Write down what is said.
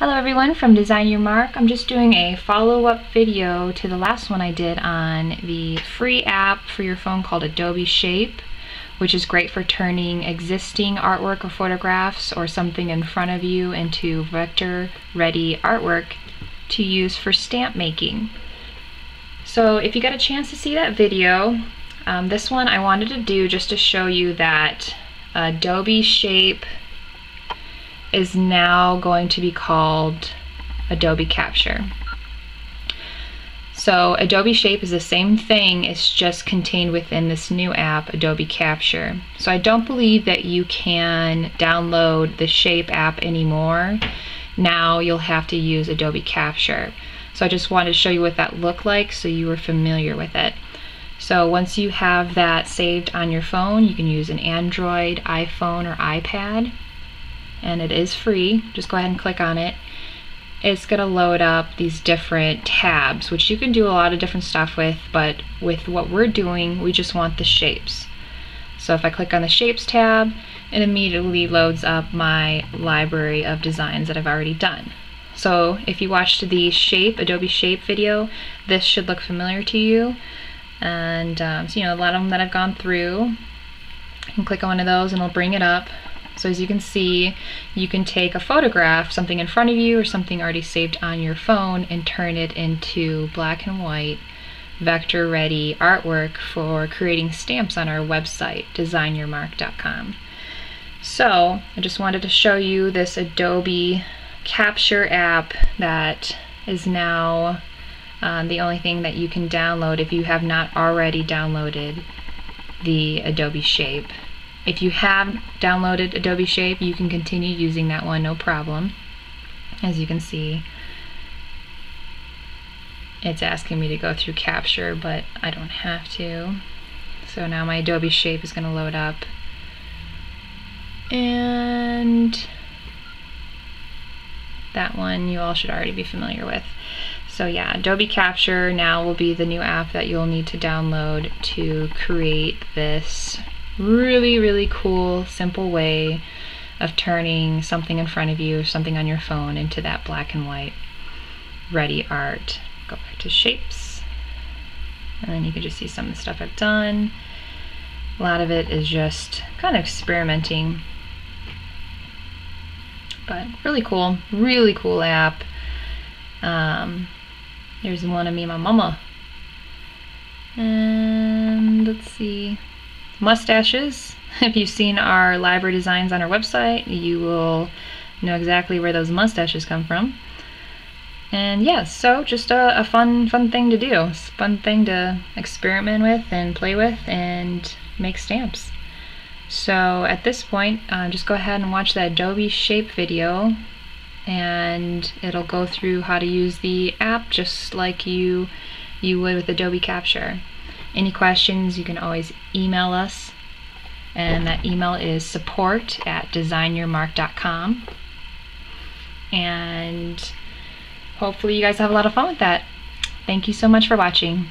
Hello everyone from Design Your Mark. I'm just doing a follow-up video to the last one I did on the free app for your phone called Adobe Shape, which is great for turning existing artwork or photographs or something in front of you into vector-ready artwork to use for stamp making. So if you got a chance to see that video, um, this one I wanted to do just to show you that Adobe Shape is now going to be called Adobe Capture. So Adobe Shape is the same thing, it's just contained within this new app, Adobe Capture. So I don't believe that you can download the Shape app anymore. Now you'll have to use Adobe Capture. So I just wanted to show you what that looked like so you were familiar with it. So once you have that saved on your phone, you can use an Android, iPhone, or iPad and it is free. Just go ahead and click on it. It's going to load up these different tabs, which you can do a lot of different stuff with, but with what we're doing, we just want the shapes. So if I click on the Shapes tab, it immediately loads up my library of designs that I've already done. So if you watched the Shape, Adobe Shape video, this should look familiar to you. And um, so, you know, a lot of them that I've gone through. You can click on one of those and it'll bring it up. So as you can see, you can take a photograph, something in front of you or something already saved on your phone and turn it into black and white vector ready artwork for creating stamps on our website, designyourmark.com. So I just wanted to show you this Adobe Capture app that is now um, the only thing that you can download if you have not already downloaded the Adobe Shape if you have downloaded Adobe Shape, you can continue using that one, no problem. As you can see, it's asking me to go through Capture, but I don't have to. So now my Adobe Shape is going to load up. And that one you all should already be familiar with. So yeah, Adobe Capture now will be the new app that you'll need to download to create this really, really cool, simple way of turning something in front of you something on your phone into that black and white ready art. Go back to shapes. And then you can just see some of the stuff I've done. A lot of it is just kind of experimenting. But really cool, really cool app. Um, there's one of me and my mama. And let's see mustaches. If you've seen our library designs on our website, you will know exactly where those mustaches come from. And yeah, so just a, a fun, fun thing to do. Fun thing to experiment with and play with and make stamps. So at this point, uh, just go ahead and watch that Adobe Shape video and it'll go through how to use the app just like you you would with Adobe Capture. Any questions, you can always email us. And that email is support at designyourmark.com. And hopefully you guys have a lot of fun with that. Thank you so much for watching.